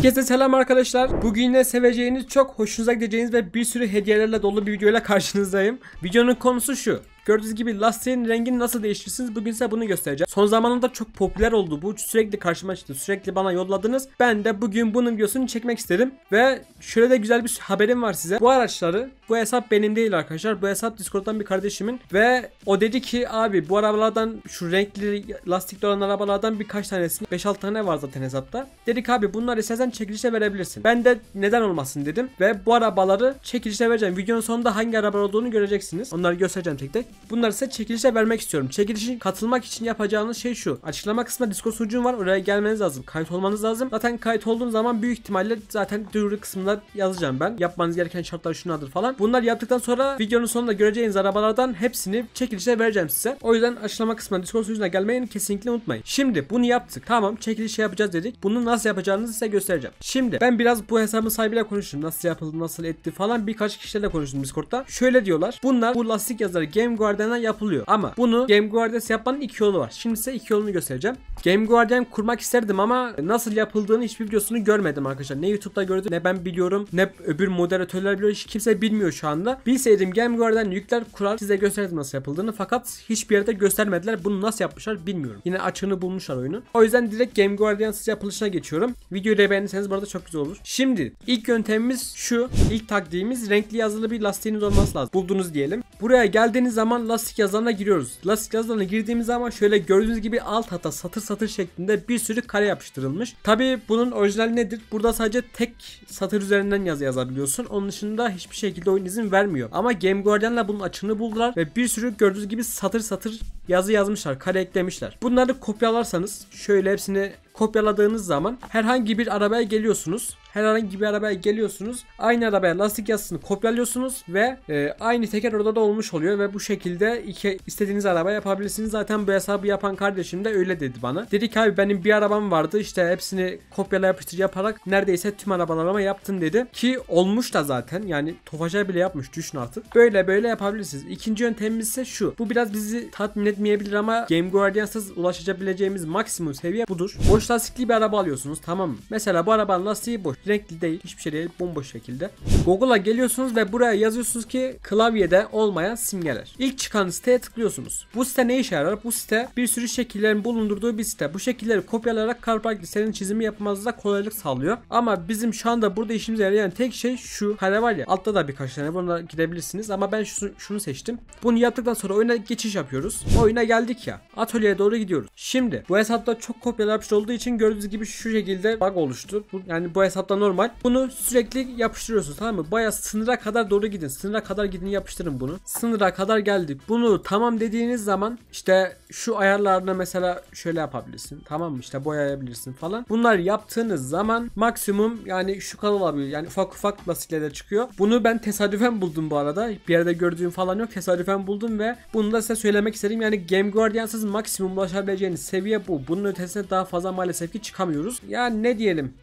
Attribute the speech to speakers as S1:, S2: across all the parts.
S1: Herkese selam arkadaşlar. Bugün yine seveceğiniz, çok hoşunuza gideceğiniz ve bir sürü hediyelerle dolu bir videoyla karşınızdayım. Videonun konusu şu. Gördüğünüz gibi lastiğin rengini nasıl değiştirirsiniz bugün size bunu göstereceğim. Son zamanlarda çok popüler oldu bu sürekli karşıma çıktı sürekli bana yolladınız. Ben de bugün bunun videosunu çekmek istedim ve şöyle de güzel bir haberim var size. Bu araçları bu hesap benim değil arkadaşlar bu hesap Discord'dan bir kardeşimin ve o dedi ki abi bu arabalardan şu renkli lastikli olan arabalardan birkaç tanesini 5-6 tane var zaten hesapta. Dedik abi bunları istersen çekilişe verebilirsin. Ben de neden olmasın dedim ve bu arabaları çekilişe vereceğim. Videonun sonunda hangi araba olduğunu göreceksiniz. Onları göstereceğim tek tek. Bunları size çekilişe vermek istiyorum. Çekilişin katılmak için yapacağınız şey şu. Açıklama kısmında Discord sunucum var. Oraya gelmeniz lazım. Kayıt olmanız lazım. Zaten kayıt olduğum zaman büyük ihtimalle zaten duyuru kısmında yazacağım ben. Yapmanız gereken şartlar şunlardır falan. Bunlar yaptıktan sonra videonun sonunda göreceğiniz arabalardan hepsini çekilişe vereceğim size. O yüzden açıklama kısmında Discord sunucuna gelmeyi kesinlikle unutmayın. Şimdi bunu yaptık. Tamam çekiliş şey yapacağız dedik. Bunu nasıl yapacağınızı size göstereceğim. Şimdi ben biraz bu hesabın sahibiyle konuştum. Nasıl yapıldı, nasıl etti falan birkaç kişilerle konuştum Discord'da. Şöyle diyorlar. Bunlar bu lastik yazarı Game Guardian'a yapılıyor. Ama bunu Game Guardians yapmanın iki yolu var. Şimdi size iki yolunu göstereceğim. Game Guardian kurmak isterdim ama nasıl yapıldığını hiçbir videosunu görmedim arkadaşlar. Ne YouTube'da gördüm ne ben biliyorum ne öbür moderatörler biliyor. Hiç kimse bilmiyor şu anda. Bilseydim Game Guardian yükler kurar size gösterdim nasıl yapıldığını. Fakat hiçbir yerde göstermediler. Bunu nasıl yapmışlar bilmiyorum. Yine açığını bulmuşlar oyunu. O yüzden direkt Game Guardiansız yapılışına geçiyorum. Videoyu da beğenirseniz bu arada çok güzel olur. Şimdi ilk yöntemimiz şu. İlk taktiğimiz renkli yazılı bir lastiğiniz olması lazım. Buldunuz diyelim. Buraya geldiğiniz zaman lastik yazılarına giriyoruz. Lastik yazılarına girdiğimiz zaman şöyle gördüğünüz gibi alt hata satır satır şeklinde bir sürü kare yapıştırılmış. Tabi bunun orijinali nedir? Burada sadece tek satır üzerinden yazı yazabiliyorsun. Onun dışında hiçbir şekilde oyun izin vermiyor. Ama Game Guardian'la bunun açığını buldular ve bir sürü gördüğünüz gibi satır satır yazı yazmışlar. Kare eklemişler. Bunları kopyalarsanız şöyle hepsini kopyaladığınız zaman herhangi bir arabaya geliyorsunuz. Herhangi bir arabaya geliyorsunuz. Aynı arabaya lastik yazısını kopyalıyorsunuz ve e, aynı teker orada da olmuş oluyor ve bu şekilde iki istediğiniz araba yapabilirsiniz. Zaten bu hesabı yapan kardeşim de öyle dedi bana. Dedi ki abi benim bir arabam vardı işte hepsini kopyala yapıştır yaparak neredeyse tüm arabalarıma yaptım dedi. Ki olmuş da zaten yani Tofaş'a bile yapmış düşün artık. Böyle böyle yapabilirsiniz. İkinci yöntemimiz ise şu. Bu biraz bizi tatmin etmeyebilir ama Game Guardians'ız ulaşabileceğimiz maksimum seviye budur. Boş lastikli bir araba alıyorsunuz tamam mı? Mesela bu arabanın lastiği boş. Renkli değil. Hiçbir şey değil. Bomboş şekilde. Google'a geliyorsunuz ve buraya yazıyorsunuz ki klavyede olmayan simgeler. İlk çıkan siteye tıklıyorsunuz. Bu site ne işe yarar? Bu site bir sürü şekillerin bulundurduğu bir site. Bu şekilleri kopyalayarak karpak senin çizimi yapmanızda kolaylık sağlıyor. Ama bizim şu anda burada işimize yarayan tek şey şu kare var ya. Altta da birkaç tane buna gidebilirsiniz ama ben şunu, şunu seçtim. Bunu yaptıktan sonra oyuna geçiş yapıyoruz. Oyuna geldik ya. Atölyeye doğru gidiyoruz. Şimdi bu hesapta çok kopyalar yapmış olduğu için gördüğünüz gibi şu şekilde bug oluştu. Yani bu hesapta normal. Bunu sürekli yapıştırıyorsunuz tamam mı? Baya sınıra kadar doğru gidin. Sınıra kadar gidin yapıştırın bunu. Sınıra kadar geldik. Bunu tamam dediğiniz zaman işte şu ayarlarına mesela şöyle yapabilirsin. Tamam mı? İşte boyayabilirsin falan. Bunlar yaptığınız zaman maksimum yani şu kadar olabilir. Yani ufak ufak lastikler çıkıyor. Bunu ben tesadüfen buldum bu arada. Bir yerde gördüğüm falan yok. Tesadüfen buldum ve bunu da size söylemek istedim. Yani Game Guardians'ız maksimum ulaşabileceğiniz seviye bu. Bunun ötesine daha fazla maalesef ki çıkamıyoruz. Yani ne diyelim?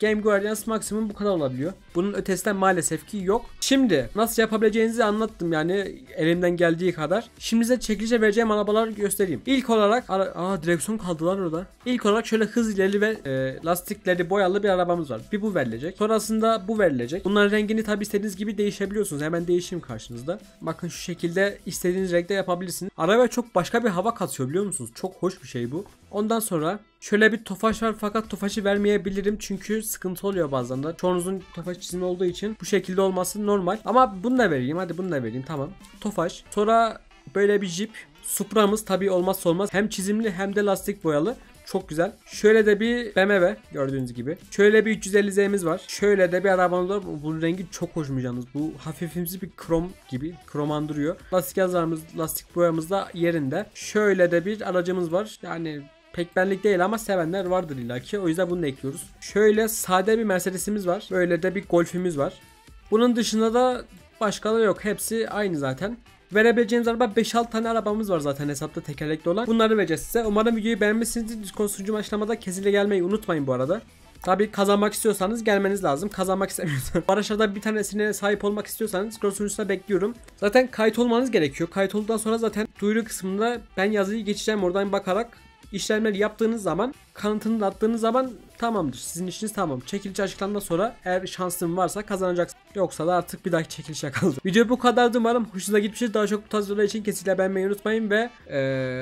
S1: Game Guardians maksimum bu kadar olabiliyor. Bunun ötesinde maalesef ki yok. Şimdi nasıl yapabileceğinizi anlattım yani elimden geldiği kadar. Şimdi size çekilişe vereceğim arabaları göstereyim. İlk olarak aa direksiyon kaldılar orada. İlk olarak şöyle hız ileri ve e, lastikleri boyalı bir arabamız var. Bir bu verilecek. Sonrasında bu verilecek. Bunların rengini tabi istediğiniz gibi değişebiliyorsunuz. Hemen değişeyim karşınızda. Bakın şu şekilde istediğiniz renkte yapabilirsiniz. Araba çok başka bir hava katıyor biliyor musunuz? Çok hoş bir şey bu. Ondan sonra şöyle bir tofaş var fakat tofaşı vermeyebilirim çünkü sıkıntı oluyor bazen de. Çoğunuzun tofaş çizimi olduğu için bu şekilde olması normal. Ama bunu da vereyim hadi bunu da vereyim tamam. Tofaş. Sonra böyle bir jip. Supra'mız tabii olmazsa olmaz. Hem çizimli hem de lastik boyalı. Çok güzel. Şöyle de bir BMW gördüğünüz gibi. Şöyle bir 350Z'miz var. Şöyle de bir arabamız var. Bu rengi çok hoşmuş yalnız. Bu hafifimsi bir krom gibi. Krom andırıyor. Lastik yazarımız, lastik boyamız da yerinde. Şöyle de bir aracımız var. Yani pek benlik değil ama sevenler vardır illaki. O yüzden bunu da ekliyoruz. Şöyle sade bir Mercedes'imiz var. Böyle de bir Golf'ümüz var. Bunun dışında da başka da yok. Hepsi aynı zaten. Verebileceğiniz araba 5-6 tane arabamız var zaten hesapta tekerlekli olan. Bunları vereceğiz size. Umarım videoyu beğenmişsinizdir. Discord sunucu başlamada kesinlikle gelmeyi unutmayın bu arada. Tabii kazanmak istiyorsanız gelmeniz lazım. Kazanmak istemiyorsanız. Barışlarda bir tanesine sahip olmak istiyorsanız Discord sunucusuna bekliyorum. Zaten kayıt olmanız gerekiyor. Kayıt olduktan sonra zaten duyuru kısmında ben yazıyı geçeceğim oradan bakarak işlemleri yaptığınız zaman kanıtını attığınız zaman tamamdır. Sizin işiniz tamam. Çekiliş açıklandıktan sonra eğer şansın varsa kazanacaksın. Yoksa da artık bir dahaki çekilişe kaldı. Video bu kadardı umarım hoşunuza gitmiştir. Daha çok bu tarz videolar için kesinlikle beğenmeyi unutmayın ve ee,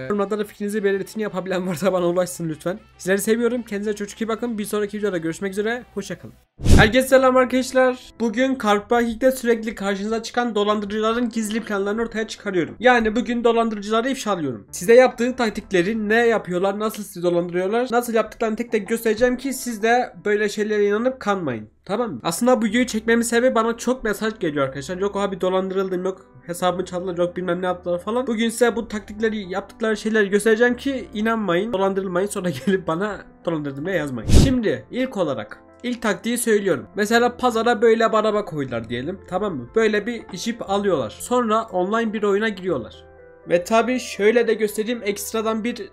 S1: yorumlarda fikrinizi belirtin. Yapabilen varsa bana ulaşsın lütfen. Sizleri seviyorum. Kendinize çok iyi bakın. Bir sonraki videoda görüşmek üzere. Hoşçakalın. Herkese selam arkadaşlar. Bugün Carpack'te sürekli karşınıza çıkan dolandırıcıların gizli planlarını ortaya çıkarıyorum. Yani bugün dolandırıcıları ifşalıyorum. Size yaptığı taktikleri ne yapıyorlar, nasıl sizi dolandırıyorlar, nasıl yaptıklarını tek tek göstereceğim ki siz de böyle şeylere inanıp kanmayın. Tamam mı? Aslında bu videoyu çekmemin sebebi bana çok mesaj geliyor arkadaşlar. Yok abi dolandırıldım yok hesabımı çaldılar yok bilmem ne yaptılar falan. Bugün size bu taktikleri yaptıkları şeyleri göstereceğim ki inanmayın dolandırılmayın sonra gelip bana dolandırdım diye yazmayın. Şimdi ilk olarak İlk taktiği söylüyorum. Mesela pazara böyle araba koydular diyelim. Tamam mı? Böyle bir jip alıyorlar. Sonra online bir oyuna giriyorlar. Ve tabi şöyle de göstereyim ekstradan bir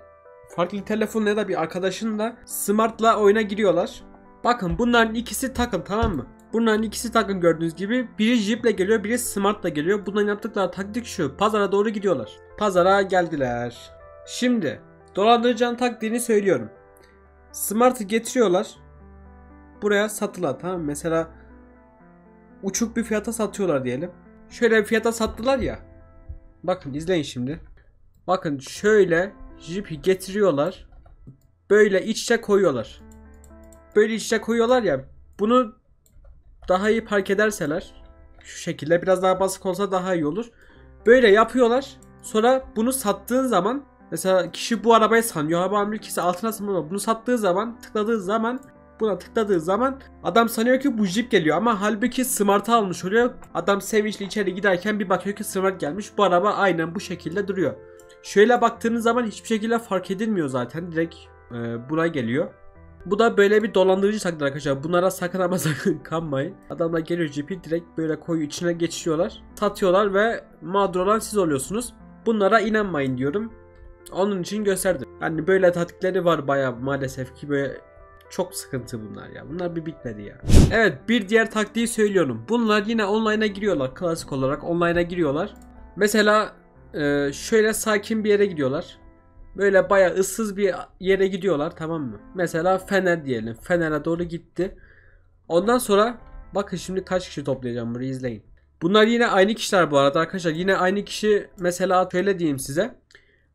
S1: farklı telefon ya da bir arkadaşınla smartla oyuna giriyorlar. Bakın bunların ikisi takım tamam mı? Bunların ikisi takım gördüğünüz gibi. Biri jiple geliyor biri smartla geliyor. Bunların yaptıkları taktik şu. Pazara doğru gidiyorlar. Pazara geldiler. Şimdi dolandırıcının taktiğini söylüyorum. Smart'ı getiriyorlar buraya satılar tamam mı? Mesela uçuk bir fiyata satıyorlar diyelim. Şöyle bir fiyata sattılar ya. Bakın izleyin şimdi. Bakın şöyle jipi getiriyorlar. Böyle iç içe koyuyorlar. Böyle iç içe koyuyorlar ya. Bunu daha iyi park ederseler şu şekilde biraz daha basık olsa daha iyi olur. Böyle yapıyorlar. Sonra bunu sattığın zaman mesela kişi bu arabayı sanıyor. Arabanın ilkisi altına sanıyor. Bunu sattığı zaman tıkladığı zaman buna tıkladığı zaman adam sanıyor ki bu jip geliyor ama halbuki Smart'ı almış oluyor. Adam sevinçli içeri giderken bir bakıyor ki Smart gelmiş. Bu araba aynen bu şekilde duruyor. Şöyle baktığınız zaman hiçbir şekilde fark edilmiyor zaten. Direkt e, buna geliyor. Bu da böyle bir dolandırıcı takdir arkadaşlar. Bunlara sakın ama sakın kanmayın. Adamlar geliyor jipi direkt böyle koyu içine geçiriyorlar. Satıyorlar ve mağdur olan siz oluyorsunuz. Bunlara inanmayın diyorum. Onun için gösterdim. Yani böyle taktikleri var baya maalesef ki böyle çok sıkıntı bunlar ya. Bunlar bir bitmedi ya. Evet bir diğer taktiği söylüyorum. Bunlar yine online'a giriyorlar. Klasik olarak online'a giriyorlar. Mesela e, şöyle sakin bir yere gidiyorlar. Böyle baya ıssız bir yere gidiyorlar tamam mı? Mesela Fener diyelim. Fener'e doğru gitti. Ondan sonra bakın şimdi kaç kişi toplayacağım burayı izleyin. Bunlar yine aynı kişiler bu arada arkadaşlar. Yine aynı kişi mesela şöyle diyeyim size.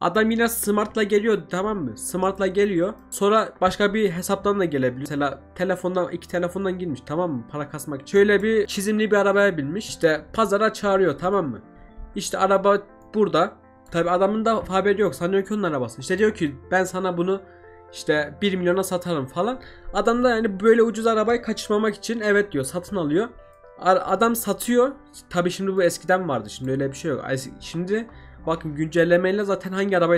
S1: Adam yine Smart'la geliyor tamam mı? Smart'la geliyor. Sonra başka bir hesaptan da gelebiliyor. Mesela telefondan iki telefondan girmiş tamam mı? Para kasmak için. Şöyle bir çizimli bir arabaya binmiş. İşte pazara çağırıyor tamam mı? İşte araba burada. Tabi adamın da haberi yok. Sanıyor ki onun arabası. İşte diyor ki ben sana bunu işte 1 milyona satarım falan. Adam da yani böyle ucuz arabayı kaçırmamak için evet diyor satın alıyor. Adam satıyor. Tabi şimdi bu eskiden vardı. Şimdi öyle bir şey yok. Şimdi bakın güncellemeyle zaten hangi arabayı